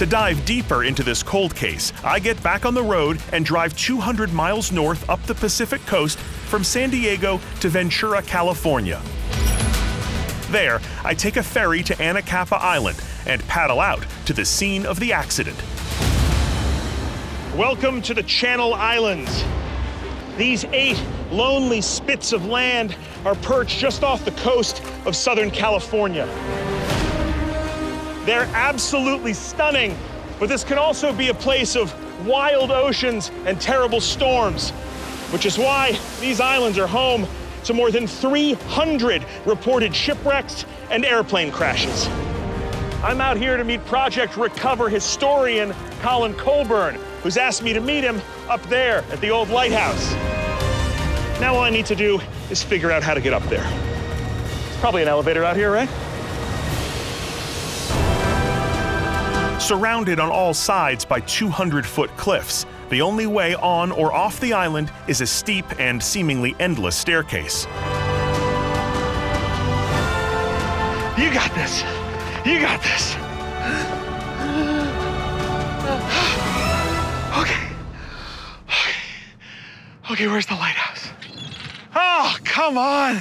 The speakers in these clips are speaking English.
To dive deeper into this cold case, I get back on the road and drive 200 miles north up the Pacific coast from San Diego to Ventura, California. There, I take a ferry to Anacapa Island and paddle out to the scene of the accident. Welcome to the Channel Islands. These eight lonely spits of land are perched just off the coast of Southern California. They're absolutely stunning, but this can also be a place of wild oceans and terrible storms, which is why these islands are home to more than 300 reported shipwrecks and airplane crashes. I'm out here to meet Project Recover historian Colin Colbourn, who's asked me to meet him up there at the old lighthouse. Now all I need to do is figure out how to get up there. Probably an elevator out here, right? Surrounded on all sides by 200 foot cliffs, the only way on or off the island is a steep and seemingly endless staircase. You got this. You got this. Okay. Okay. Okay, where's the lighthouse? Oh, come on.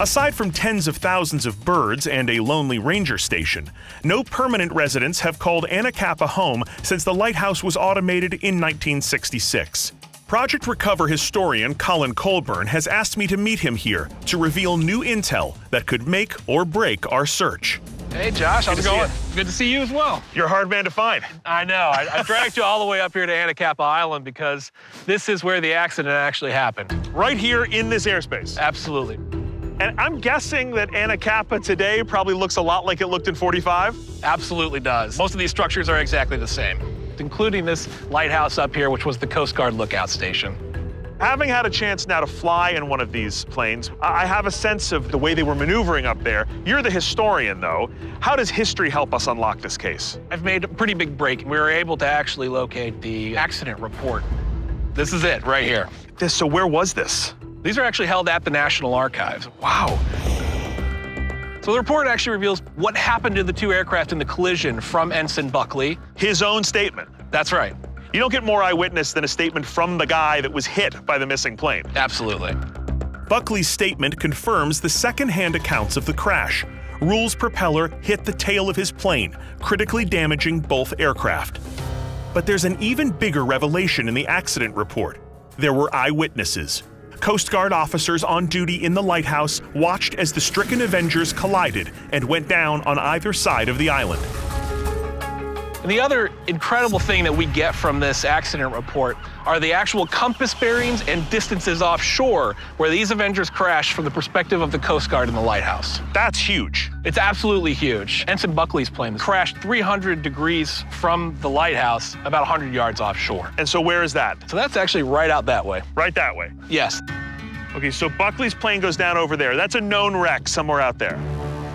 Aside from tens of thousands of birds and a lonely ranger station, no permanent residents have called Anacapa home since the lighthouse was automated in 1966. Project Recover historian Colin Colbourn has asked me to meet him here to reveal new intel that could make or break our search. Hey, Josh, how's it going? Good to see you as well. You're a hard man to find. I know. I, I dragged you all the way up here to Anacapa Island because this is where the accident actually happened. Right here in this airspace. Absolutely. And I'm guessing that Anacapa today probably looks a lot like it looked in 45? Absolutely does. Most of these structures are exactly the same, including this lighthouse up here, which was the Coast Guard lookout station. Having had a chance now to fly in one of these planes, I have a sense of the way they were maneuvering up there. You're the historian, though. How does history help us unlock this case? I've made a pretty big break. We were able to actually locate the accident report. This is it right here. This, so where was this? These are actually held at the National Archives. Wow. So the report actually reveals what happened to the two aircraft in the collision from Ensign Buckley. His own statement. That's right. You don't get more eyewitness than a statement from the guy that was hit by the missing plane. Absolutely. Buckley's statement confirms the second-hand accounts of the crash. Rule's propeller hit the tail of his plane, critically damaging both aircraft. But there's an even bigger revelation in the accident report. There were eyewitnesses. Coast Guard officers on duty in the lighthouse watched as the stricken Avengers collided and went down on either side of the island. And the other incredible thing that we get from this accident report are the actual compass bearings and distances offshore where these Avengers crashed from the perspective of the Coast Guard in the lighthouse. That's huge. It's absolutely huge. Ensign Buckley's plane crashed 300 degrees from the lighthouse, about 100 yards offshore. And so where is that? So that's actually right out that way. Right that way. Yes. Okay, so Buckley's plane goes down over there. That's a known wreck somewhere out there.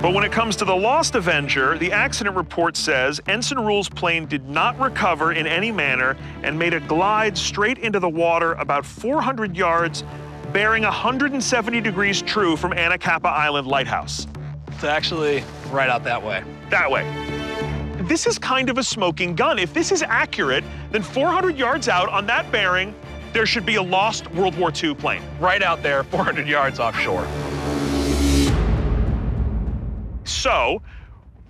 But when it comes to the Lost Avenger, the accident report says Ensign Rule's plane did not recover in any manner and made a glide straight into the water about 400 yards, bearing 170 degrees true from Anacapa Island Lighthouse. It's actually right out that way. That way. This is kind of a smoking gun. If this is accurate, then 400 yards out on that bearing, there should be a lost World War II plane. Right out there, 400 yards offshore. So,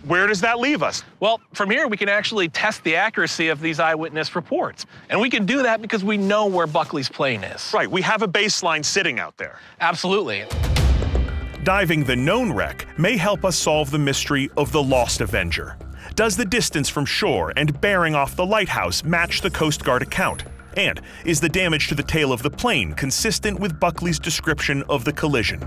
where does that leave us? Well, from here, we can actually test the accuracy of these eyewitness reports. And we can do that because we know where Buckley's plane is. Right, we have a baseline sitting out there. Absolutely. Diving the known wreck may help us solve the mystery of the Lost Avenger. Does the distance from shore and bearing off the lighthouse match the Coast Guard account? And is the damage to the tail of the plane consistent with Buckley's description of the collision?